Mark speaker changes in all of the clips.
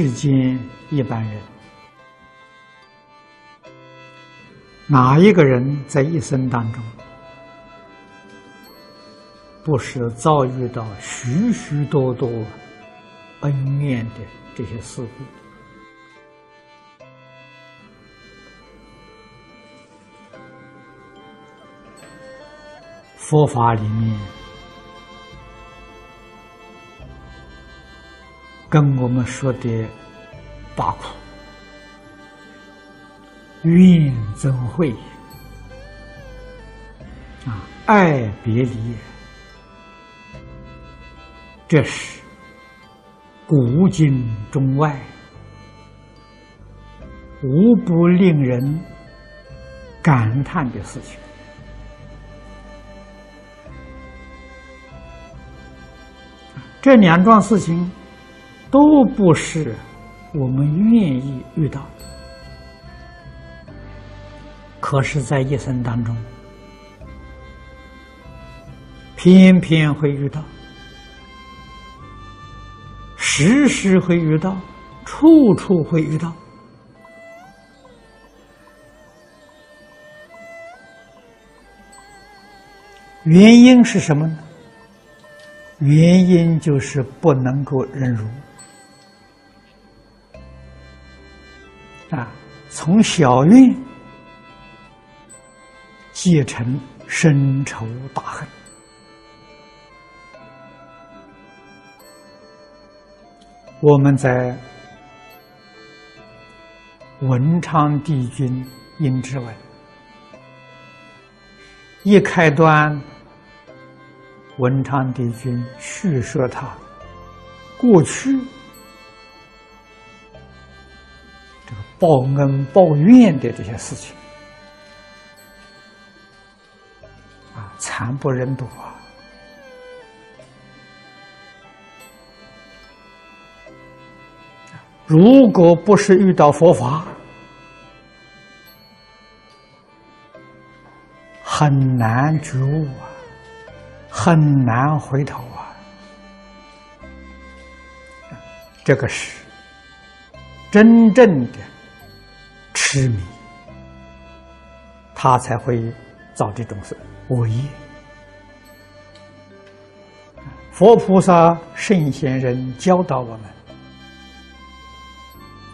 Speaker 1: 世间一般人，哪一个人在一生当中，不是遭遇到许许多多恩怨的这些事故？佛法里面跟我们说的八苦、怨憎会？啊、爱别离，这是古今中外。无不令人感叹的事情。这两桩事情都不是我们愿意遇到的，可是，在一生当中，偏偏会遇到，时时会遇到，处处会遇到。原因是什么呢？原因就是不能够忍辱啊，从小运结成深仇大恨。我们在文昌帝君阴之文一开端。文昌帝君叙说他过去报恩报怨的这些事情啊，惨不忍睹啊！如果不是遇到佛法，很难觉悟啊。很难回头啊！这个是真正的痴迷，他才会造这种事恶业。佛菩萨、圣贤人教导我们，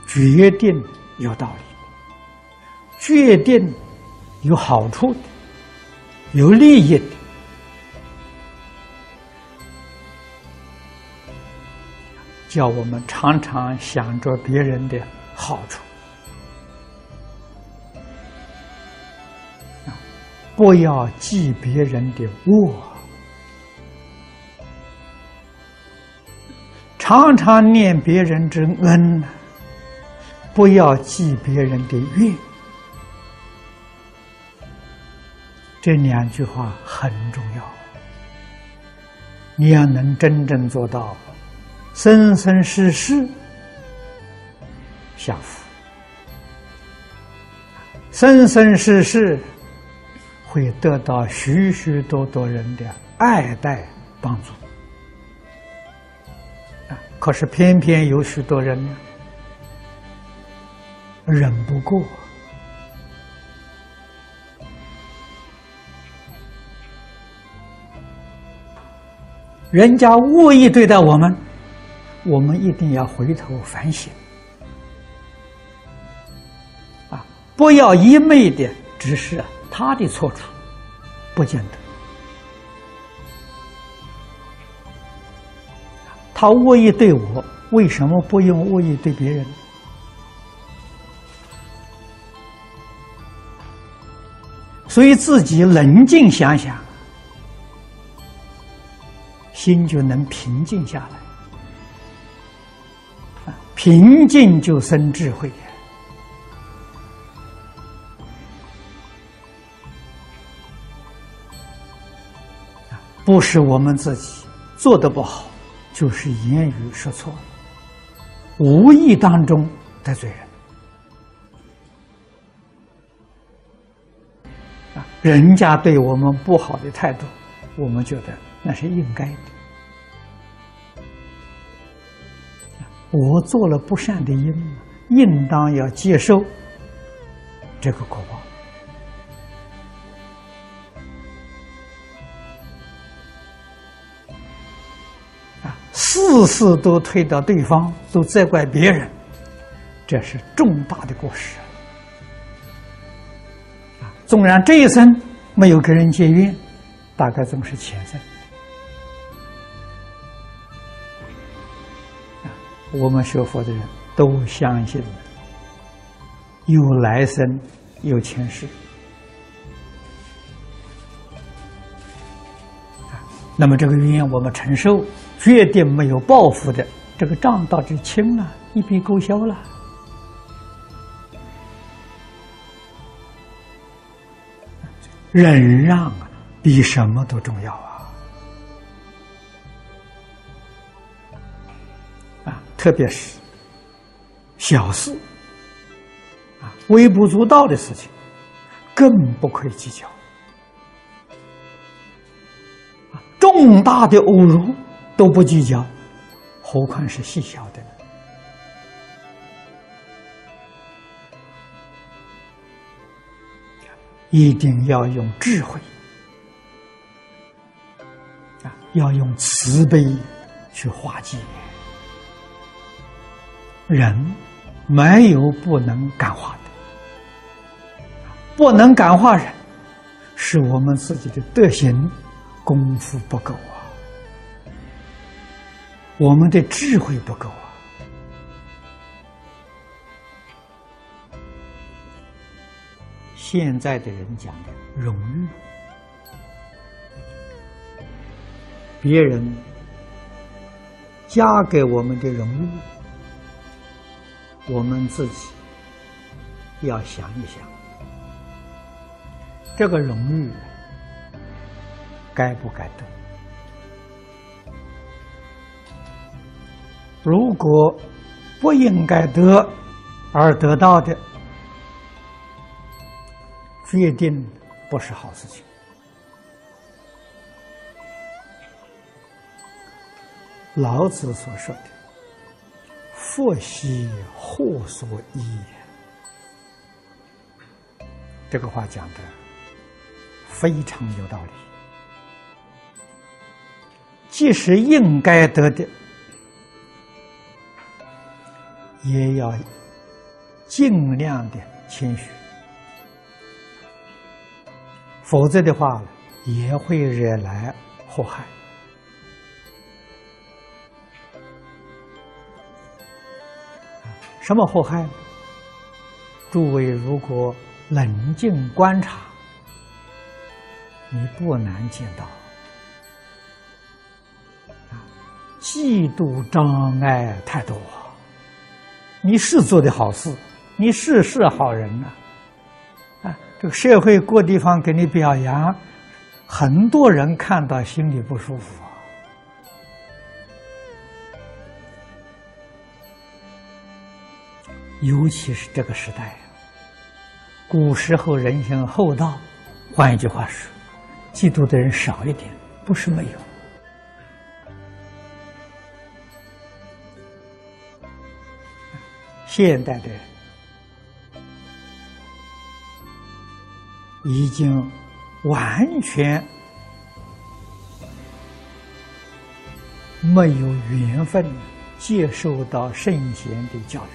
Speaker 1: 决定有道理，决定有好处的，有利益的。叫我们常常想着别人的好处，不要记别人的恶，常常念别人之恩，不要记别人的怨。这两句话很重要，你要能真正做到。生生世世享福，生生世世会得到许许多多人的爱戴帮助啊！可是偏偏有许多人呢，忍不过，人家恶意对待我们。我们一定要回头反省，啊，不要一昧的只是他的错处，不见得。他恶意对我，为什么不用恶意对别人？所以自己冷静想想，心就能平静下来。平静就生智慧，不是我们自己做的不好，就是言语说错了，无意当中得罪人，啊，人家对我们不好的态度，我们觉得那是应该的。我做了不善的因，应当要接受这个果报。事事都推到对方，都责怪别人，这是重大的过失。啊，纵然这一生没有跟人结怨，大概总是前生。我们学佛的人都相信有来生，有前世。那么这个冤我们承受，决定没有报复的，这个账到底清了，一笔勾销了。忍让啊，比什么都重要啊！啊特别是小事啊，微不足道的事情，更不可以计较。啊重大的侮辱都不计较，何况是细小的呢？一定要用智慧啊，要用慈悲去化解。人没有不能感化的，不能感化人，是我们自己的德行功夫不够啊，我们的智慧不够啊。现在的人讲的荣誉，别人加给我们的荣誉。我们自己要想一想，这个荣誉该不该得？如果不应该得而得到的，决定不是好事情。老子所说的。佛兮祸所依，这个话讲的非常有道理。即使应该得的，也要尽量的谦虚，否则的话，也会惹来祸害。什么祸害？诸位如果冷静观察，你不难见到啊，嫉妒障碍太多。你是做的好事，你是是好人呐，啊，这个社会各地方给你表扬，很多人看到心里不舒服。尤其是这个时代，古时候人性厚道，换一句话说，嫉妒的人少一点，不是没有。现代的人已经完全没有缘分接受到圣贤的教育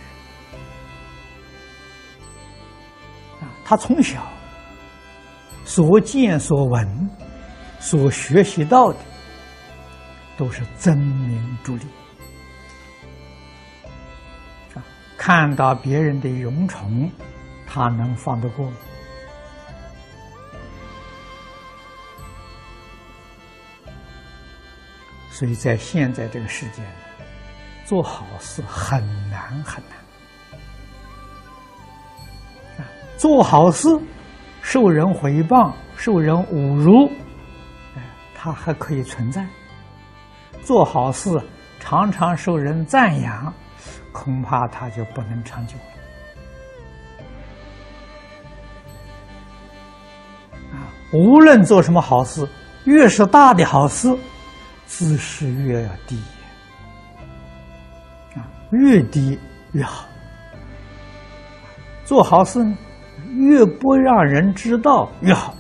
Speaker 1: 啊。他从小所见所闻、所学习到的，都是真名助力。看到别人的荣宠，他能放得过？所以在现在这个世界，做好事很难很难。做好事，受人回报，受人侮辱，哎，他还可以存在；做好事，常常受人赞扬，恐怕他就不能长久了啊，无论做什么好事，越是大的好事，姿势越要低。啊，越低越好。做好事呢，越不让人知道越好。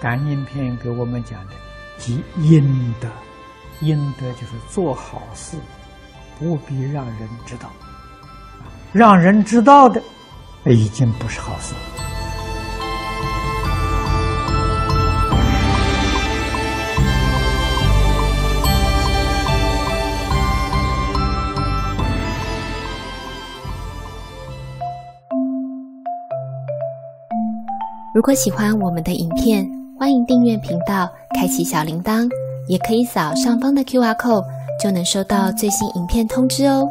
Speaker 1: 感应篇给我们讲的，即阴德，阴德就是做好事，不必让人知道，让人知道的，已经不是好事。
Speaker 2: 如果喜欢我们的影片，欢迎订阅频道，开启小铃铛，也可以扫上方的 Q R code，就能收到最新影片通知哦。